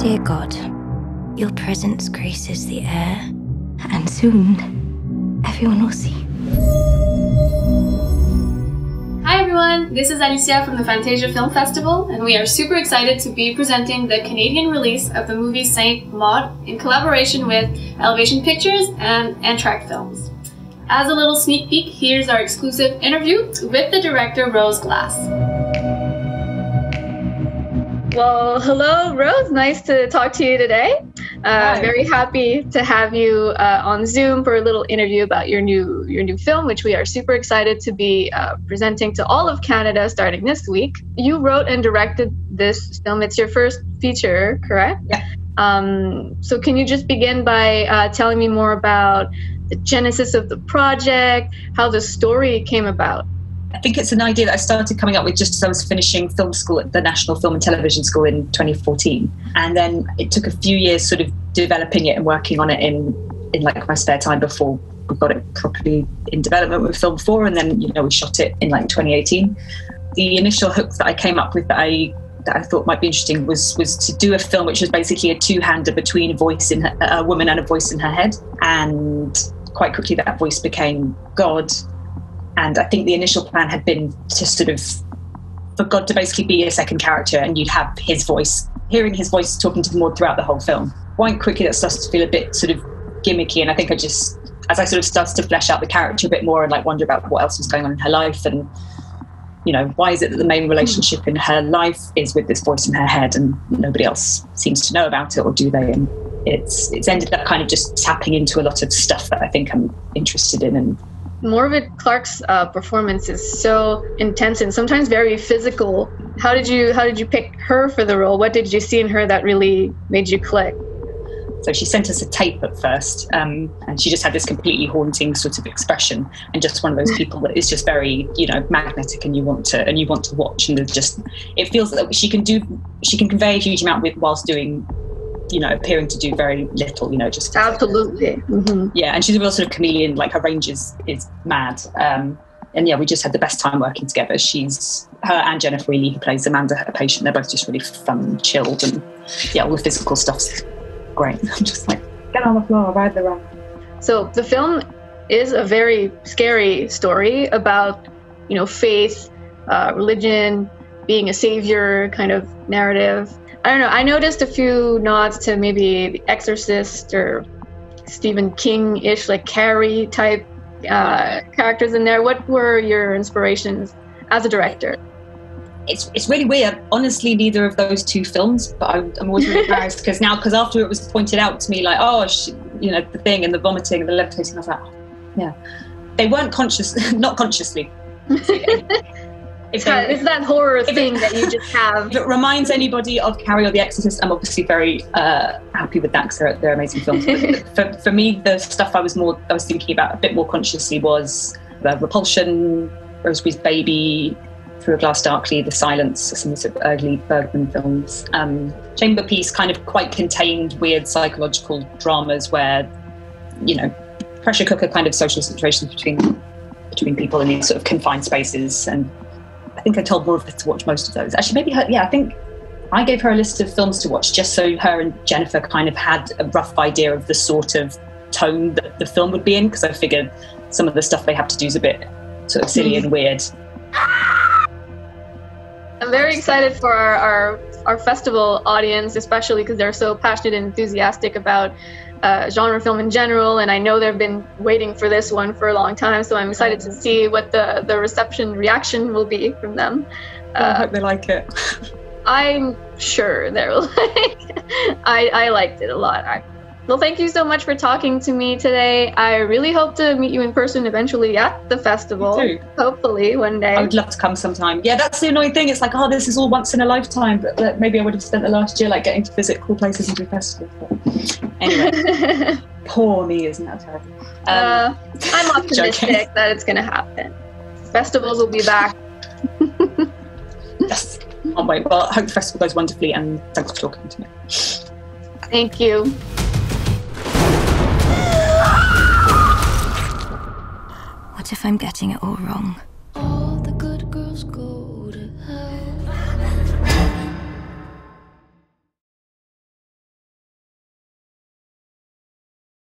Dear God, your presence graces the air, and soon everyone will see. Hi everyone, this is Alyssia from the Fantasia Film Festival, and we are super excited to be presenting the Canadian release of the movie Saint Maud in collaboration with Elevation Pictures and Entract Films. As a little sneak peek, here's our exclusive interview with the director Rose Glass. Well, hello, Rose. Nice to talk to you today. Uh, very happy to have you uh, on Zoom for a little interview about your new your new film, which we are super excited to be uh, presenting to all of Canada starting this week. You wrote and directed this film. It's your first feature, correct? Yeah. Um, so, can you just begin by uh, telling me more about the genesis of the project, how the story came about? I think it's an idea that I started coming up with just as I was finishing film school at the National Film and Television School in 2014. And then it took a few years sort of developing it and working on it in, in like my spare time before we got it properly in development with Film 4. And then, you know, we shot it in like 2018. The initial hook that I came up with that I that I thought might be interesting was was to do a film which was basically a two-hander between a voice in her, a woman and a voice in her head, and quite quickly that voice became God, and I think the initial plan had been to sort of for God to basically be a second character and you'd have his voice, hearing his voice talking to Maud throughout the whole film. Quite quickly that starts to feel a bit sort of gimmicky and I think I just as I sort of started to flesh out the character a bit more and like wonder about what else was going on in her life and you know, why is it that the main relationship in her life is with this voice in her head and nobody else seems to know about it or do they? And it's it's ended up kind of just tapping into a lot of stuff that I think I'm interested in and Morfydd Clark's uh, performance is so intense and sometimes very physical. How did you how did you pick her for the role? What did you see in her that really made you click? So she sent us a tape at first, um, and she just had this completely haunting sort of expression, and just one of those people that is just very, you know, magnetic, and you want to and you want to watch, and just it feels that she can do she can convey a huge amount with whilst doing you know, appearing to do very little, you know, just absolutely. Mm-hmm. Yeah, and she's a real sort of chameleon. Like her range is is mad. Um, and yeah, we just had the best time working together. She's her and Jennifer Ehle, who plays Amanda, her patient. They're both just really fun, chilled, and yeah, all the physical stuff's great. I'm just like, get on the floor, ride the ride. So the film is a very scary story about you know faith, uh, religion, being a savior kind of narrative. I don't know. I noticed a few nods to maybe The Exorcist or Stephen King ish, like Carrie type uh, characters in there. What were your inspirations as a director? It's, it's really weird. Honestly, neither of those two films, but I'm, I'm always really embarrassed because now, because after it was pointed out to me, like, oh, she, you know, the thing and the vomiting and the levitating, I was like, oh, yeah. They weren't conscious, not consciously. It's, that, it's that horror thing it, that you just have. If it reminds anybody of Carrie or The Exorcist, I'm obviously very uh, happy with that because they're, they're amazing films. for, for me, the stuff I was more I was thinking about a bit more consciously was the Repulsion, Rosemary's Baby, Through a Glass Darkly, The Silence, some sort of early Bergman films. Um, Chamber Piece, kind of quite contained, weird psychological dramas where, you know, pressure cooker kind of social situations between between people in these sort of confined spaces and I think I told Morfydd to watch most of those. Actually, maybe her, yeah, I think I gave her a list of films to watch just so her and Jennifer kind of had a rough idea of the sort of tone that the film would be in because I figured some of the stuff they have to do is a bit sort of silly hmm. and weird. I'm very excited for our, our, our festival audience, especially because they're so passionate and enthusiastic about uh, genre film in general, and I know they've been waiting for this one for a long time. So I'm excited to see what the the reception reaction will be from them. Uh, I hope they like it. I'm sure they'll like. I I liked it a lot. I, well, thank you so much for talking to me today. I really hope to meet you in person eventually at the festival. Hopefully, one day. I would love to come sometime. Yeah, that's the annoying thing. It's like, oh, this is all once in a lifetime. But maybe I would have spent the last year like getting to visit cool places and do festivals. But anyway, poor me, isn't that terrible? Um, uh, I'm optimistic that it's going to happen. Festivals will be back. yes. Can't wait. Well, I hope the festival goes wonderfully and thanks for talking to me. Thank you. If I'm getting it all wrong?